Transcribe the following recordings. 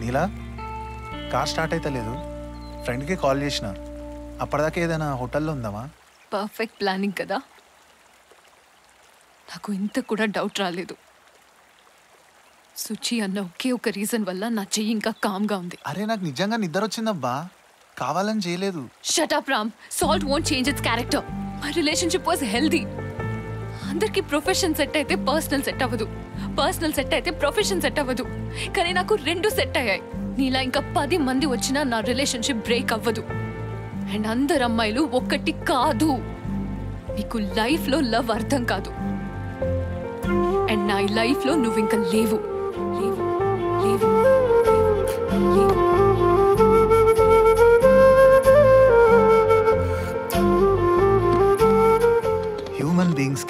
నీలా? Car start అయితే లేదు. ఫ్రెండ్కి కాల్ చేసిన. అప్పటిదాకా ఏదైనా హోటల్లో ఉందామా? పర్ఫెక్ట్ ప్లానింగ్ కదా. నాకు ఇంత కూడా డౌట్ రాలేదు. సుచి అన్న ఒకే ఒక రీజన్ వల్ల నా చెయ్యి ఇంకా కామ్గా ఉంది. అరే నాకు నిజంగా నిద్ర వచ్చిందబ్బా. కావాలని చేయలేదు. Shut up rum salt won't change its character my relationship was healthy అందరికీ ప్రొఫెషన్ సెట్ అయితే పర్సనల్ సెట్ అవ్వదు. పర్సనల్ సెట్ అయితే ప్రొఫెషన్ సెట్ అవ్వదు. కానీ నాకు రెండు సెట్ అయ్యాయి. నీలా ఇంకా పది మంది వచ్చినా నా రిలేషన్షిప్ బ్రేక్ అవ్వదు. అండ్ అందరు అమ్మాయిలు ఒక్కటి కాదు. నీకు లైఫ్లో లవ్ అర్థం కాదు. అండ్ నా లైఫ్లో నువ్వు ఇంకా లేవు. లేవు. లేవు.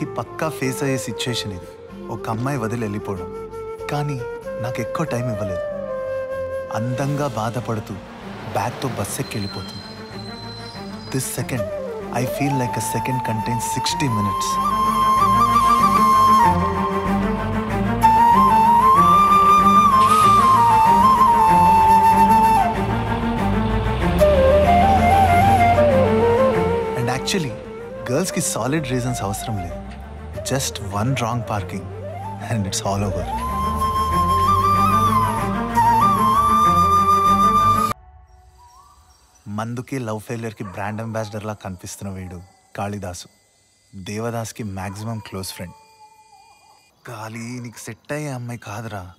లేవు, పక్కా ఫేస్ అయ్యే సిచ్యుయేషన్ ఇది. ఒక అమ్మాయి వదిలి వెళ్ళిపోవడం. కానీ నాకు ఎక్కువ టైం ఇవ్వలేదు. అందంగా బాధపడుతూ బ్యాగ్తో బస్ ఎక్కి వెళ్ళిపోతుంది. This second I feel like a second contain sixty minutes and actually గర్ల్స్కి సాలిడ్ రీజన్స్ అవసరం లేదు. Just one wrong parking and it's all over మందుకి love ఫెయిలియర్కి బ్రాండ్ అంబాసిడర్లా కనిపిస్తున్న వీడు కాళిదాసు. దేవదాస్కి మ్యాక్సిమం క్లోజ్ ఫ్రెండ్ గాలి నీకు సెట్ అయ్యే అమ్మాయి కాదురా.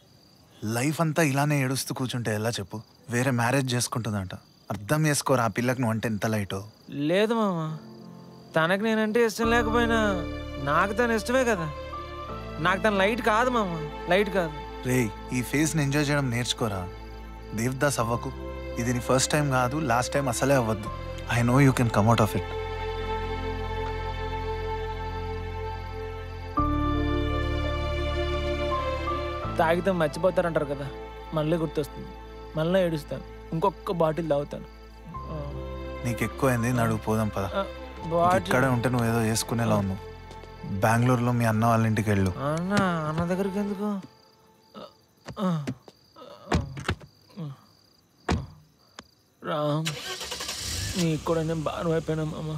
లైఫ్ అంతా ఇలానే ఏడుస్తూ కూర్చుంటే ఎలా చెప్పు? వేరే మ్యారేజ్ చేసుకుంటుందంట. అర్థం చేసుకోరా ఆ పిల్లకి నువ్వు అంటే ఎంత లైటో లేదు మామ. తనకు నేనంటే ఇష్టం లేకపోయినా నాకు తను ఇష్టమే కదా. నాకు తను లైట్ కాదు మామ లైట్ కాదు. రే ఈ ఫేస్ని ఎంజాయ్ చేయడం నేర్చుకోరా. దేవదాస్ అవ్వకు. ఇది నీ ఫస్ట్ టైం కాదు లాస్ట్ టైం అసలే అవ్వద్దు. I know you can come out of it. తాగితే మర్చిపోతారంటారు కదా. మళ్ళీ గుర్తొస్తుంది. మళ్ళీ ఏడుస్తాను. ఇంకొక బాటిల్ తాగుతాను. నీకు ఎక్కువైంది నడుగు పోదాం పద. బాటిల్. ఇక్కడే ఉంటే నువ్వు ఏదో చేసుకునేలా ఉన్నావు. బెంగళూరులో మీ అన్న వాళ్ళ ఇంటికి వెళ్ళు. అన్న అన్న దగ్గరికి ఎందుకు? రామ్ నీకు కూడా నేను బాగా అయిపోయినా మామ.